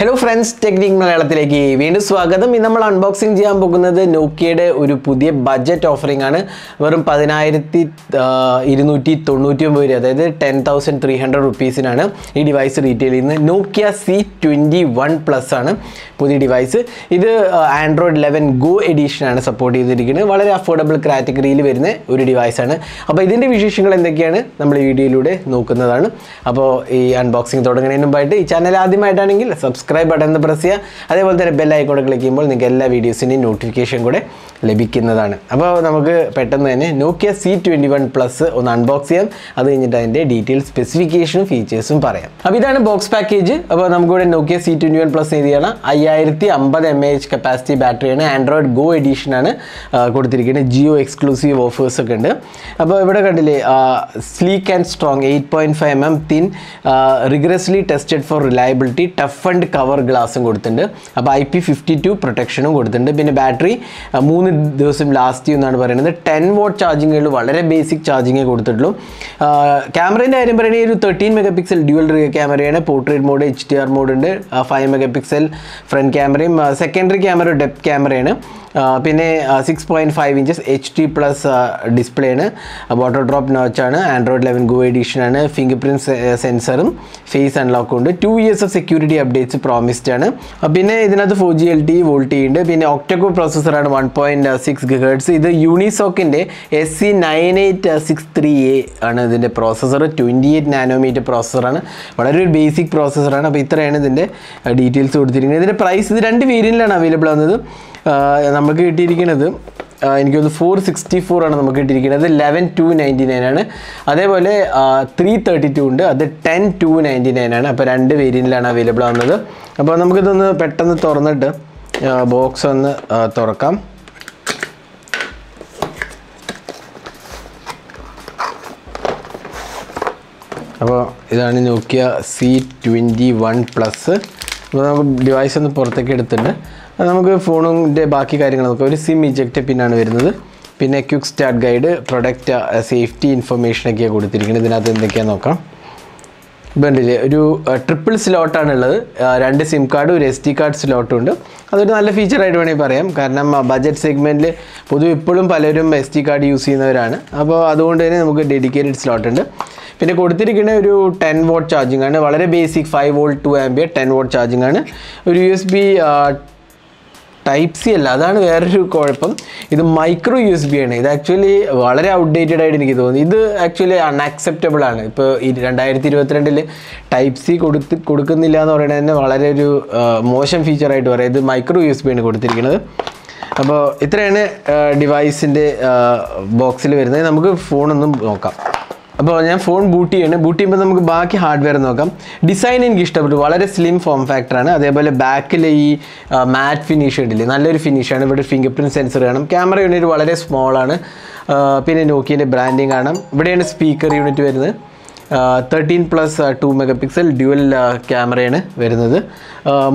Hello friends technique മലയാളത്തിലേക്ക് വീണ്ടും സ്വാഗതം. ഇന്ന് നമ്മൾ അൺബോക്സിംഗ് ചെയ്യാൻ പോകുന്നത് നോക്കിയയുടെ ഒരു പുതിയ ബഡ്ജറ്റ് ഓഫറിംഗ് ആണ്. വെറും പതിനായിരത്തി ഇരുന്നൂറ്റി തൊണ്ണൂറ്റി ഒമ്പത് രൂപ അതായത് ടെൻ തൗസൻഡ് ത്രീ ഹൺഡ്രഡ് റുപ്പീസിനാണ് ഈ ഡിവൈസ് റീറ്റെയിൽ ചെയ്യുന്നത്. Nokia C twenty one plus ആണ് പുതിയ ഡിവൈസ് ഇത് ആൻഡ്രോയിഡ് ലെവൻ ഗോ എഡീഷനാണ് സപ്പോർട്ട് ചെയ്തിരിക്കുന്നത്. വളരെ അഫോർഡബിൾ കാറ്റഗറിയിൽ വരുന്ന ഒരു ഡിവൈസാണ് അപ്പോൾ ഇതിന്റെ വിശേഷങ്ങൾ എന്തൊക്കെയാണ് നമ്മൾ ഈ വീഡിയോയിലൂടെ നോക്കുന്നതാണ്. അപ്പോൾ ഈ അൺബോക്സിംഗ് തുടങ്ങുന്നതിന് മുമ്പായിട്ട് ഈ ചാനൽ ആദ്യമായിട്ടാണെങ്കിൽ സബ്സ്ക്രൈബ് ബട്ടൺ എന്ന് പ്രസ് ചെയ്യുക. അതേപോലെ തന്നെ ബെൽ ഐക്കോൺ ക്ലിക്ക് ചെയ്യുമ്പോൾ നിങ്ങൾക്ക് എല്ലാ വീഡിയോസിന്റെയും നോട്ടിഫിക്കേഷൻ കൂടെ ലഭിക്കുന്നതാണ്. അപ്പോൾ നമുക്ക് പെട്ടെന്ന് തന്നെ Nokia C twenty one plus ഒന്ന് അൺബോക്സ് ചെയ്യാം. അത് കഴിഞ്ഞിട്ട് അതിന്റെ ഡീറ്റെയിൽ സ്പെസിഫിക്കേഷനും ഫീച്ചേഴ്സും പറയാം. അപ്പോൾ ഇതാണ് ബോക്സ് പാക്കേജ് അപ്പോൾ നമുക്കിവിടെ Nokia C twenty one plus എഴുതിയാണ് അയ്യായിരത്തി അമ്പത് എം എച്ച് കപ്പാസിറ്റി ബാറ്ററിയാണ് ആൻഡ്രോയിഡ് ഗോ എഡീഷനാണ് കൊടുത്തിരിക്കുന്നത്. ജിയോ എക്സ്ക്ലൂസീവ് ഓഫേഴ്സ് ഒക്കെ ഉണ്ട്. അപ്പോൾ ഇവിടെ കണ്ടില്ലേ sleek and strong eight point five M M thin rigorously tested for reliability tough and cover ഗ്ലാസും കൊടുത്തിട്ടുണ്ട്. അപ്പോൾ ഐ പി ഫിഫ്റ്റി ടു പ്രൊട്ടക്ഷനും കൊടുത്തിട്ടുണ്ട്. പിന്നെ ബാറ്ററി മൂന്ന് ദിവസം ലാസ്റ്റ് ചെയ്യുമെന്നാണ് പറയുന്നത്. ടെൻ വോട്ട് ചാർജിങ്ങുകൾ വളരെ ബേസിക് ചാർജിങ്ങേ കൊടുത്തിട്ടുള്ളൂ. ക്യാമറേന്റെ കാര്യം പറയുകയാണെങ്കിൽ ഒരു തേർട്ടീൻ മെഗാ പിക്സൽ ഡ്യുവൽ ക്യാമറയാണ് portrait mode H D R mode ഉണ്ട്. ഫൈവ് മെഗാ പിക്സൽ ഫ്രണ്ട് ക്യാമറയും സെക്കൻഡറി ക്യാമറ ഡെപ്ത് ക്യാമറയാണ് പിന്നെ six point five inches H D plus display ആണ്. വാട്ടർ ഡ്രോപ്പ് നോച്ചാണ് ആൻഡ്രോയിഡ് ലെവൻ ഗോ എഡീഷനാണ് ഫിംഗർ പ്രിന്റ് സെൻസറും face അൺലോക്കും ഉണ്ട്. Two years of security updates promised ആണ്. പിന്നെ ഇതിനകത്ത് four G L T VoLTE ഉണ്ട്. പിന്നെ ഒക്ടോകോ പ്രോസസ്സറാണ് വൺ പോയിന്റ് സിക്സ് ഗിഗേഡ്സ് ഇത് യൂണിസോക്കിന്റെ S C nine eight six three A ആണ് ഇതിന്റെ പ്രോസസ്സർ ട്വന്റി എയ്റ്റ് നാനോമീറ്റർ പ്രോസസ്സറാണ് വളരെ ഒരു ബേസിക് പ്രോസസ്സറാണ് അപ്പോൾ ഇത്രയാണ് ഇതിന്റെ ഡീറ്റെയിൽസ് കൊടുത്തിരിക്കുന്നത്. ഇതിന്റെ പ്രൈസ് ഇത് രണ്ട് വേരിയന്റിലാണ് അവൈലബിൾ ആവുന്നത്. നമുക്ക് കിട്ടിയിരിക്കുന്നത് എനിക്ക് തോന്നുന്നു ഫോർ സിക്സ്റ്റി ഫോർ ആണ് നമുക്ക് കിട്ടിയിരിക്കുന്നത്. ലെവൻ ടു നയന്റി നയൻ ആണ്. അതേപോലെ ത്രീ തേർട്ടി ടു ഉണ്ട്. അത് ടെൻ ടു നയന്റി നയൻ ആണ്. അപ്പോൾ രണ്ട് വേരിയന്റിലാണ് അവൈലബിൾ ആവുന്നത്. അപ്പോൾ നമുക്കിതൊന്ന് പെട്ടെന്ന് തുറന്നിട്ട് ബോക്സ് ഒന്ന് തുറക്കാം. അപ്പോൾ ഇതാണ് Nokia C twenty one plus അപ്പോൾ നമുക്ക് ഡിവൈസ് ഒന്ന് പുറത്തേക്ക് എടുത്തിട്ടുണ്ട് നമുക്ക് ഫോണിന്റെ ബാക്കി കാര്യങ്ങൾ നോക്കാം ഒരു സിം ഇജക്റ്റ് പിന്നാണ് വരുന്നത്. പിന്നെ quick start guide product safety ഇൻഫർമേഷനൊക്കെയാണ് കൊടുത്തിരിക്കുന്നത്. ഇതിനകത്ത് എന്തൊക്കെയാണെന്ന് നോക്കാം. ബണ്ടിൽ ഒരു ട്രിപ്പിൾ സ്ലോട്ടാണുള്ളത് രണ്ട് സിം കാർഡും ഒരു എസ് ടി കാർഡ് സ്ലോട്ടും ഉണ്ട്. അതൊരു നല്ല ഫീച്ചറായിട്ട് വേണമെങ്കിൽ പറയാം. കാരണം ബജറ്റ് സെഗ്മെന്റിൽ പൊതുവെ ഇപ്പോഴും പലരും എസ് ടി കാർഡ് യൂസ് ചെയ്യുന്നവരാണ്. അപ്പോൾ അതുകൊണ്ട് തന്നെ നമുക്ക് ഡെഡിക്കേറ്റഡ് സ്ലോട്ട് ഉണ്ട്. പിന്നെ കൊടുത്തിരിക്കുന്ന ഒരു ടെൻ വോട്ട് ചാർജിങ് ആണ്. വളരെ basic five volt two ampere ten watt charging ആണ്. ഒരു U S B type C അല്ല. അതാണ് വേറൊരു കുഴപ്പം. ഇത് മൈക്രോ യു എസ് ബി ആണ്. ഇത് ആക്ച്വലി വളരെ ഔട്ട്ഡേറ്റഡ് ആയിട്ട് എനിക്ക് തോന്നി ഇത് ആക്ച്വലി അൺആക്സെപ്റ്റബിൾ ആണ്. ഇപ്പോൾ ഈ രണ്ടായിരത്തി ഇരുപത്തിരണ്ടിൽ ടൈപ്പ് സി കൊടുത്ത് കൊടുക്കുന്നില്ല എന്ന് പറയുന്നത് തന്നെ വളരെ ഒരു മോശം ഫീച്ചറായിട്ട് പറയാം. ഇത് മൈക്രോ യു എസ് ബി ആണ് കൊടുത്തിരിക്കുന്നത്. അപ്പോൾ ഇത്രയാണ് ഡിവൈസിന്റെ ബോക്സിൽ വരുന്നത്. നമുക്ക് ഫോണൊന്നും നോക്കാം. അപ്പോൾ ഞാൻ ഫോൺ ബൂട്ട് ചെയ്യാണ്. ബൂട്ട് ചെയ്യുമ്പോൾ നമുക്ക് ബാക്കി ഹാർഡ്വെയർ നോക്കാം. ഡിസൈൻ എനിക്ക് ഇഷ്ടപ്പെട്ടു. വളരെ സ്ലിം ഫോം ഫാക്ടറാണ് അതേപോലെ ബാക്കിൽ ഈ മാറ്റ് ഫിനിഷ് ഉണ്ടല്ലേ നല്ലൊരു ഫിനിഷാണ് ഇവിടെ ഫിംഗർ പ്രിന്റ് സെൻസർ കാണും. ക്യാമറ യൂണിറ്റ് വളരെ സ്മോളാണ് പിന്നെ നോക്കിയതിന്റെ ബ്രാൻഡിങ് കാണാം. ഇവിടെയാണ് സ്പീക്കർ യൂണിറ്റ് വരുന്നത്. Thirteen plus two megapixel dual ക്യാമറയാണ് വരുന്നത്.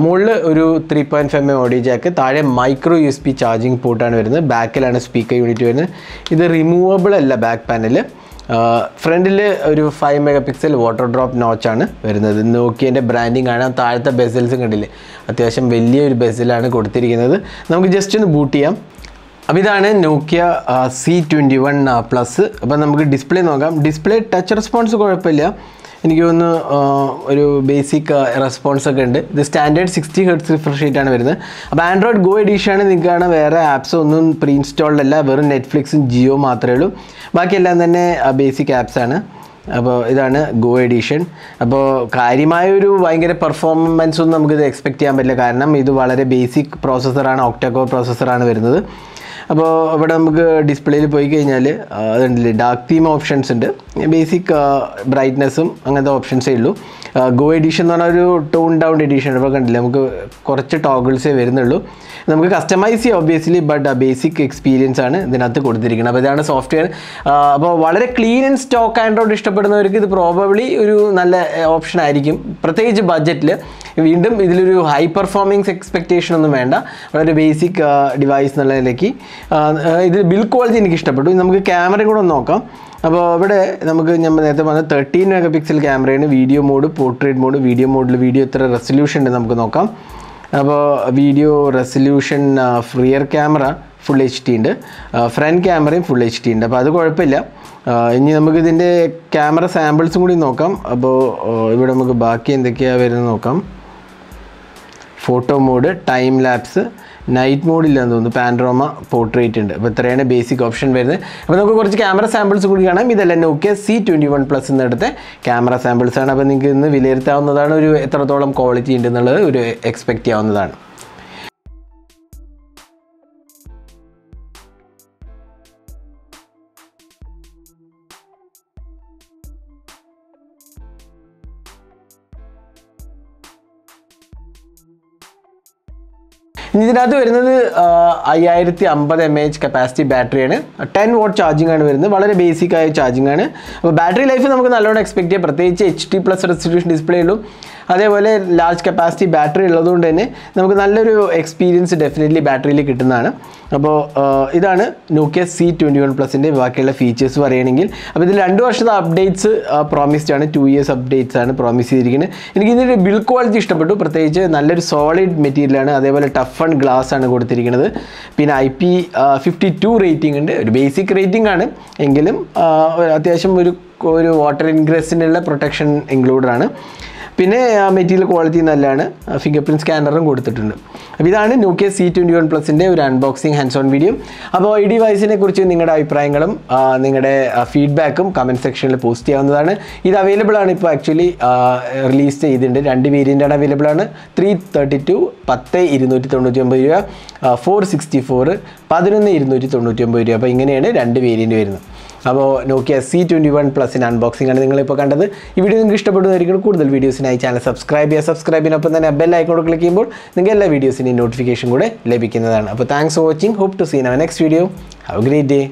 മുകളിൽ ഒരു three point five M audio jack താഴെ micro U S B charging പോർട്ടാണ് വരുന്നത്. ബാക്കിലാണ് സ്പീക്കർ യൂണിറ്റ് വരുന്നത്. ഇത് റിമൂവബിൾ അല്ല ബാക്ക് പാനൽ ഫ്രണ്ടിൽ ഒരു five mega pixel water drop നോച്ചാണ് വരുന്നത്. നോക്കിയതിന്റെ ബ്രാൻഡിങ് ആണ്. താഴത്തെ ബെസൽസും കണ്ടില്ലേ? അത്യാവശ്യം വലിയൊരു ബെസലാണ് കൊടുത്തിരിക്കുന്നത്. നമുക്ക് ജസ്റ്റ് ഒന്ന് ബൂട്ട് ചെയ്യാം. അപ്പോൾ ഇതാണ് Nokia C twenty one plus അപ്പോൾ നമുക്ക് ഡിസ്പ്ലേ നോക്കാം. ഡിസ്പ്ലേ ടച്ച് റെസ്പോൺസ് കുഴപ്പമില്ല. എനിക്ക് തോന്നുന്നു ഒരു ബേസിക് റെസ്പോൺസ് ഒക്കെ ഉണ്ട്. ഇത് standard sixty hertz refresh rate ആണ് വരുന്നത്. അപ്പോൾ ആൻഡ്രോയിഡ് ഗോ എഡീഷനാണ് നിങ്ങൾക്ക് കാണാൻ വേറെ ആപ്സ് ഒന്നും പ്രീ ഇൻസ്റ്റാൾഡ് അല്ല. വെറും നെറ്റ്ഫ്ലിക്സും ജിയോ മാത്രമേ ഉള്ളൂ. ബാക്കിയെല്ലാം തന്നെ ബേസിക് ആപ്സ് ആണ്. അപ്പോൾ ഇതാണ് ഗോ എഡീഷൻ അപ്പോൾ കാര്യമായൊരു ഭയങ്കര പെർഫോമൻസ് ഒന്നും നമുക്കിത് എക്സ്പെക്റ്റ് ചെയ്യാൻ പറ്റില്ല. കാരണം ഇത് വളരെ ബേസിക് പ്രോസസ്സറാണ് ഒക്ടോകോ പ്രോസസ്സറാണ് വരുന്നത്. അപ്പോൾ ഇവിടെ നമുക്ക് ഡിസ്പ്ലേയിൽ പോയി കഴിഞ്ഞാൽ അതുണ്ടല്ലേ ഡാർക്ക് തീം ഓപ്ഷൻസ് ഉണ്ട്. ബേസിക് ബ്രൈറ്റ്നെസ്സും അങ്ങനത്തെ ഓപ്ഷൻസേ ഉള്ളൂ. ഗോ എഡിഷൻ എന്ന് പറഞ്ഞാൽ ഒരു ടൂൺ ഡൗൺ എഡീഷൻ ഇപ്പോൾ കണ്ടില്ലേ നമുക്ക് കുറച്ച് ടോഗിൾസേ വരുന്നുള്ളൂ. നമുക്ക് കസ്റ്റമൈസ് ചെയ്യാം ഒബ്വിയസ്ലി ബട്ട് ബേസിക് എക്സ്പീരിയൻസ് ആണ് ഇതിനകത്ത് കൊടുത്തിരിക്കുന്നത്. അപ്പോൾ ഇതാണ് സോഫ്റ്റ്വെയർ അപ്പോൾ വളരെ ക്ലീൻ ആൻഡ് സ്റ്റോക്ക് ആൻഡ്രോയിഡ് ഇഷ്ടപ്പെടുന്നവർക്ക് ഇത് പ്രോബബ്ലി ഒരു നല്ല ഓപ്ഷൻ ആയിരിക്കും. പ്രത്യേകിച്ച് ബഡ്ജറ്റിൽ വീണ്ടും ഇതിലൊരു ഹൈ പെർഫോമിങ്സ് എക്സ്പെക്റ്റേഷൻ ഒന്നും വേണ്ട. വളരെ ബേസിക് ഡിവൈസ് എന്നുള്ള നിലയ്ക്ക്. ഇതിൽ ബിൽ ക്വാളിറ്റി എനിക്ക് ഇഷ്ടപ്പെട്ടു നമുക്ക് ക്യാമറ കൂടെ ഒന്ന് നോക്കാം. അപ്പോൾ ഇവിടെ നമുക്ക് ഞാൻ നേരത്തെ പറഞ്ഞ തേർട്ടീൻ മെഗാ പിക്സൽ ക്യാമറയാണ് video mode portrait mode video മോഡിൽ വീഡിയോ എത്ര റെസൊല്യൂഷൻ ഉണ്ട് നമുക്ക് നോക്കാം. അപ്പോൾ video resolution rear camera full H D ഉണ്ട്. ഫ്രണ്ട് ക്യാമറയും ഫുൾ എച്ച് ഡി ഉണ്ട്. അപ്പോൾ അത് കുഴപ്പമില്ല. ഇനി നമുക്ക് ഇതിന്റെ ക്യാമറ സാമ്പിൾസും കൂടി നോക്കാം. അപ്പോൾ ഇവിടെ നമുക്ക് ബാക്കി എന്തൊക്കെയാണ് വരുന്നത് നോക്കാം. Photo mode time lapse night മോഡില്ലാന്ന് തോന്നുന്നു. പാൻഡ്രോമ പോർട്രേറ്റ് ഉണ്ട്. അപ്പോൾ ഇത്രയാണ് ബേസിക് ഓപ്ഷൻ വരുന്നത്. അപ്പോൾ നമുക്ക് കുറച്ച് ക്യാമറ സാമ്പിൾസ് കൂടി കാണാം. ഇതെല്ലാം Nokia C twenty one plus എന്നിടത്തെ camera സാമ്പിൾസാണ് അപ്പോൾ നിങ്ങൾക്ക് ഇന്ന് വിലയിരുത്താവുന്നതാണ് ഒരു എത്രത്തോളം ക്വാളിറ്റി ഉണ്ടെന്നുള്ളത് ഒരു എക്സ്പെക്റ്റ് ചെയ്യാവുന്നതാണ്. ഇതിനകത്ത് വരുന്നത് അയ്യായിരത്തി അമ്പത് എം എച്ച് കപ്പാസിറ്റി ബാറ്ററിയാണ് ടെൻ വോട്ട് ചാർജിംഗ് ആണ് വരുന്നത്. വളരെ ബേസിക് ആയ ചാർജിങ് ആണ്. അപ്പോൾ ബാറ്ററി ലൈഫ് നമുക്ക് നല്ലോണം എക്സ്പെക്ട് ചെയ്യാം. പ്രത്യേകിച്ച് H D plus resolution display ഉള്ളൂ അതേപോലെ ലാർജ് കപ്പാസിറ്റി ബാറ്ററി ഉള്ളതുകൊണ്ട് തന്നെ നമുക്ക് നല്ലൊരു എക്സ്പീരിയൻസ് ഡെഫിനറ്റ്ലി ബാറ്ററിയിൽ കിട്ടുന്നതാണ്. അപ്പോൾ ഇതാണ് നോക്കിയ സി ട്വന്റി വൺ പ്ലസിന്റെ ബാക്കിയുള്ള ഫീച്ചേഴ്സ് പറയുകയാണെങ്കിൽ. അപ്പോൾ ഇതിൽ രണ്ട് വർഷത്തെ അപ്ഡേറ്റ്സ് പ്രോമിസ്ഡ് ആണ്. ടു ഇയേഴ്സ് അപ്ഡേറ്റ്സ് ആണ് പ്രോമിസ് ചെയ്തിരിക്കുന്നത്. എനിക്ക് ഇതിന്റെ ബിൽഡ് ക്വാളിറ്റി ഇഷ്ടപ്പെട്ടു. പ്രത്യേകിച്ച് നല്ലൊരു സോളിഡ് മെറ്റീരിയലാണ് അതേപോലെ ടഫ് ആൻഡ് ഗ്ലാസ് ആണ് കൊടുത്തിരിക്കുന്നത്. പിന്നെ I P fifty two rating ഉണ്ട്. ഒരു ബേസിക് റേറ്റിംഗ് ആണ്. എങ്കിലും അത്യാവശ്യം ഒരു ഒരു വാട്ടർ ഇൻഗ്രസിനുള്ള പ്രൊട്ടക്ഷൻ ഇൻക്ലൂഡഡ് ആണ്. പിന്നെ ആ മെറ്റീരിയൽ ക്വാളിറ്റി നല്ലതാണ്. ഫിംഗർ പ്രിന്റ് സ്കാനറും കൊടുത്തിട്ടുണ്ട്. അപ്പോൾ ഇതാണ് നോക്കിയ സി ട്വന്റി വൺ പ്ലസിന്റെ ഒരു അൺബോക്സിങ് ഹാൻഡ്സ് ഓൺ വീഡിയോ അപ്പോൾ ഈ ഡിവൈസിനെ കുറിച്ച് നിങ്ങളുടെ അഭിപ്രായങ്ങളും നിങ്ങളുടെ ഫീഡ്ബാക്കും കമന്റ് സെക്ഷനിൽ പോസ്റ്റ് ചെയ്യാവുന്നതാണ്. ഇത് അവൈലബിൾ ആണ് ഇപ്പോൾ ആക്ച്വലി റിലീസ് ചെയ്തിട്ടുണ്ട്. രണ്ട് വേരിയന്റാണ് അവൈലബിൾ ആണ്. ത്രീ തേർട്ടി ടു പത്ത് ഇരുന്നൂറ്റി തൊണ്ണൂറ്റി ഒമ്പത് രൂപ ഫോർ സിക്സ്റ്റി ഫോർ പതിനൊന്ന് ഇരുന്നൂറ്റി തൊണ്ണൂറ്റി ഒമ്പത് രൂപ. അപ്പോൾ ഇങ്ങനെയാണ് രണ്ട് വേരിയന്റ് വരുന്നത്. അപ്പോൾ നോക്കിയ സി ട്വന്റി വൺ പ്ലസിന്റെ അൺബോക്സിംഗ് ആണ് നിങ്ങളിപ്പോൾ കണ്ടത്. ഈ വീഡിയോ നിങ്ങൾക്ക് ഇഷ്ടപ്പെടുന്നതായിരിക്കും. കൂടുതൽ വീഡിയോസിനായി ചാനൽ സബ്സ്ക്രൈബ് ചെയ്യുക. സബ്സ്ക്രൈബിനൊപ്പം തന്നെ ബെൽ ഐക്കോട് ക്ലിക്ക് ചെയ്യുമ്പോൾ നിങ്ങൾക്ക് എല്ലാ വീഡിയോസിന്റെയും നോട്ടിഫിക്കേഷൻ കൂടെ ലഭിക്കുന്നതാണ്. അപ്പോൾ thanks for watching hope to seen our next video have great day